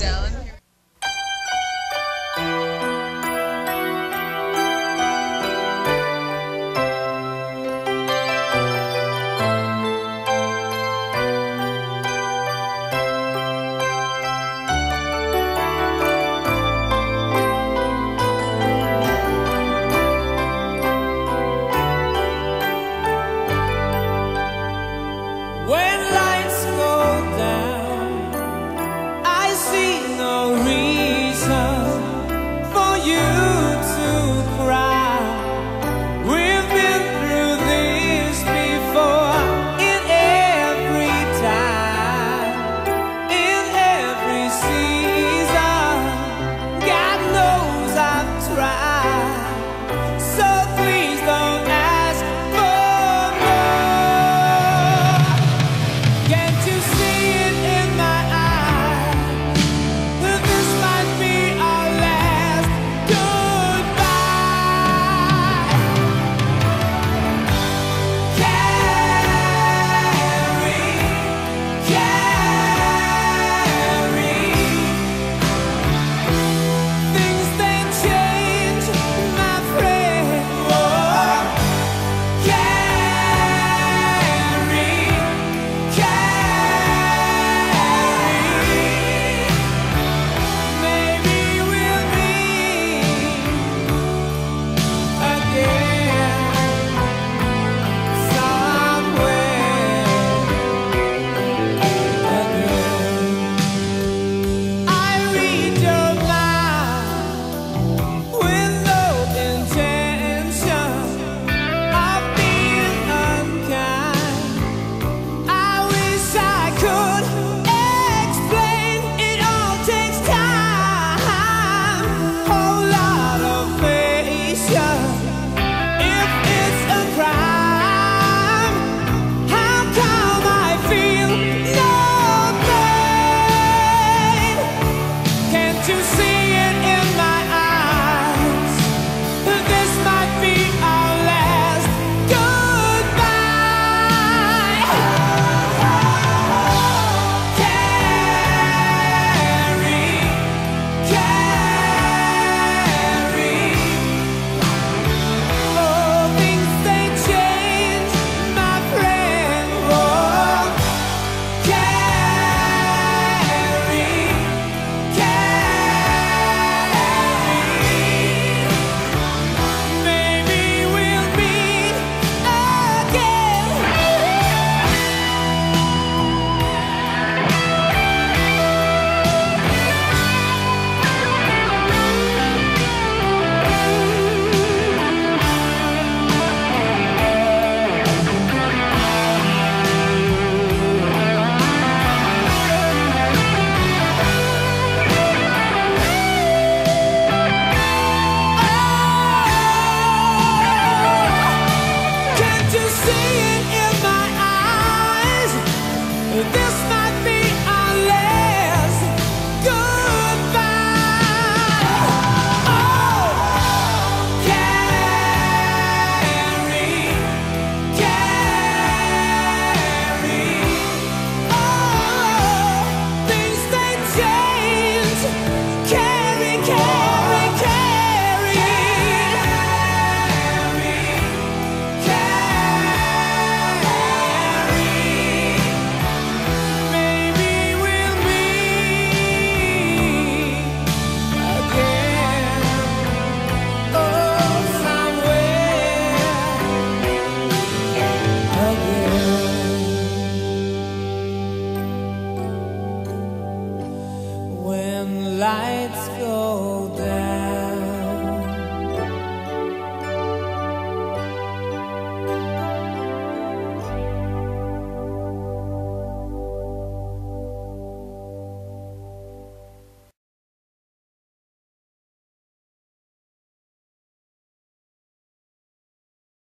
down. lights go